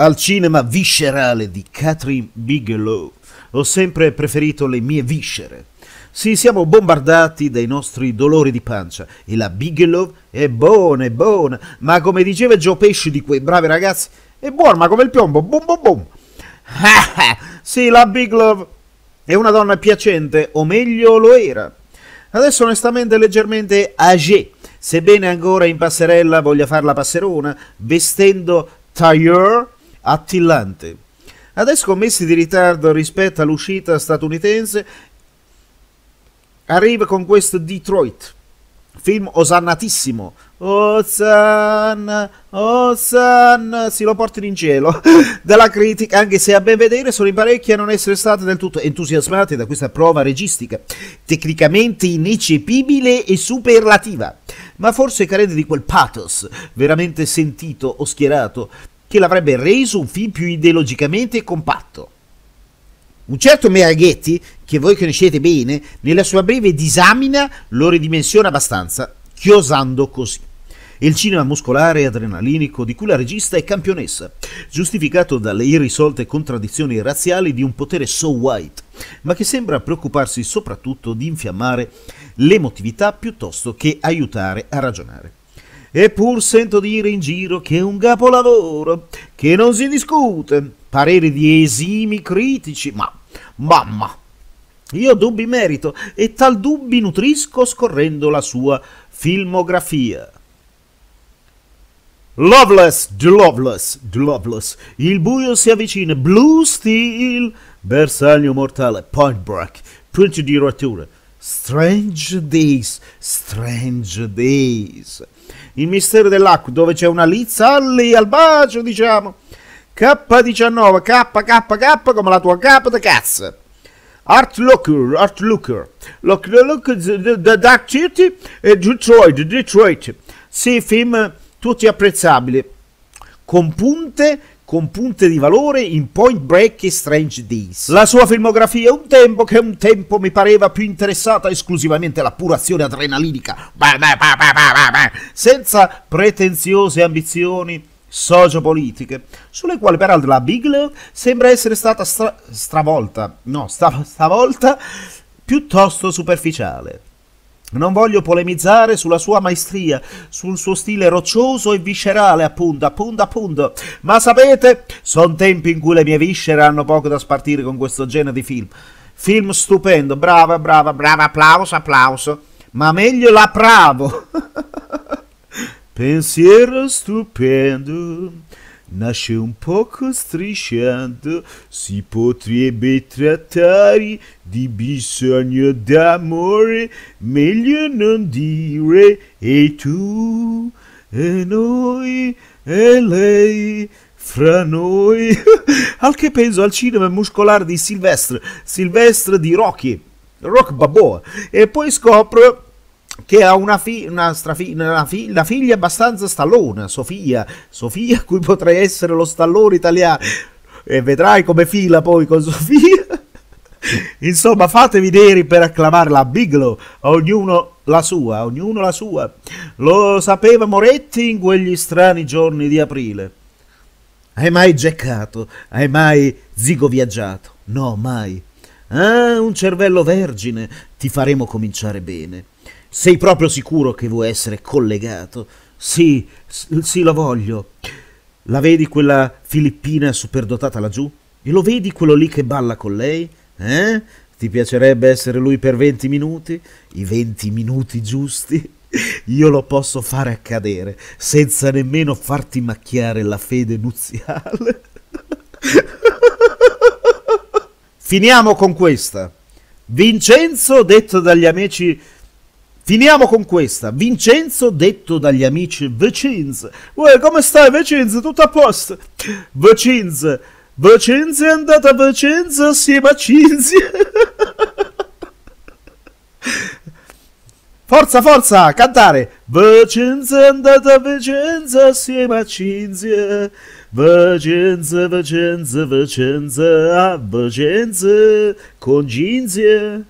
Al cinema viscerale di Catherine Bigelow ho sempre preferito le mie viscere. Sì, siamo bombardati dai nostri dolori di pancia e la Bigelow è buona, è buona, ma come diceva Joe Pesci di quei bravi ragazzi, è buona, ma come il piombo, boom boom boom. sì, la Bigelow è una donna piacente, o meglio lo era. Adesso onestamente leggermente âgée, sebbene ancora in passerella voglia far la passerona, vestendo tailleur attillante. Adesso mesi di ritardo rispetto all'uscita statunitense, arriva con questo Detroit, film osannatissimo. Osanna, Osanna, si lo portino in cielo dalla critica, anche se a ben vedere sono in parecchi a non essere state del tutto entusiasmate da questa prova registica, tecnicamente ineccepibile e superlativa, ma forse carente di quel pathos veramente sentito o schierato che l'avrebbe reso un film più ideologicamente compatto. Un certo Meraghetti, che voi conoscete bene, nella sua breve disamina lo ridimensiona abbastanza, chiosando così. Il cinema muscolare e adrenalinico di cui la regista è campionessa, giustificato dalle irrisolte contraddizioni razziali di un potere so white, ma che sembra preoccuparsi soprattutto di infiammare l'emotività piuttosto che aiutare a ragionare. Eppur sento dire in giro che è un capolavoro, che non si discute, pareri di esimi critici, ma mamma, io dubbi merito e tal dubbi nutrisco scorrendo la sua filmografia. Loveless, Loveless, Loveless, il buio si avvicina, Blue Steel, bersaglio mortale, Point Break, punto di rottura, Strange Days, Strange Days, il mistero dell'acqua dove c'è una lizza lì al bacio, diciamo, K19, K, K, K come la tua capa da cazzo. Art Looker, Art Looker, Look, look, The Dark City e Detroit, Detroit. Sì, film tutti apprezzabili, con punte, con punte di valore in Point Break e Strange Days. La sua filmografia un tempo che un tempo mi pareva più interessata esclusivamente alla pura azione adrenalinica, senza pretenziose ambizioni sociopolitiche, sulle quali peraltro la Bigelow sembra essere stata stra- stravolta, no, sta- stavolta piuttosto superficiale. Non voglio polemizzare sulla sua maestria, sul suo stile roccioso e viscerale, appunto, appunto, appunto. Ma sapete, sono tempi in cui le mie viscere hanno poco da spartire con questo genere di film. Film stupendo, brava, brava, brava, applauso, applauso. Ma meglio la bravo. Pensiero stupendo, nasce un poco strisciando, si potrebbe trattare di bisogno d'amore, meglio non dire e tu e noi e lei fra noi. al che penso al cinema muscolare di Silvestre, Silvestre di Rocky, Rock Balboa, e poi scopro che ha una, fi- una, strafi- una, fi- una figlia abbastanza stallona, Sofia, Sofia, cui potrei essere lo stallone italiano, e vedrai come fila poi con Sofia. Insomma, fatevi neri per acclamare la Bigelow, ognuno la sua, ognuno la sua. Lo sapeva Moretti in quegli strani giorni di aprile. Hai mai geccato? Hai mai zigoviaggiato? No, mai. Ah, un cervello vergine, ti faremo cominciare bene. Sei proprio sicuro che vuoi essere collegato? Sì, sì, lo voglio. La vedi quella filippina superdotata laggiù? E lo vedi quello lì che balla con lei? Eh? Ti piacerebbe essere lui per 20 minuti? I 20 minuti giusti? Io lo posso fare accadere senza nemmeno farti macchiare la fede nuziale. Finiamo con questa. Vincenzo, detto dagli amici Finiamo con questa. Vincenzo, detto dagli amici Vicenza. Uè, come stai, Vicenza? Tutto a posto? Vicenza. Vicenza è andata a Vicenza assieme a Cinzia. Forza, forza, cantare! Vicenza è andata a Vicenza assieme a Cinzia. Vicenza, Vicenza, Vicenza, a Vicenza con Cinzia.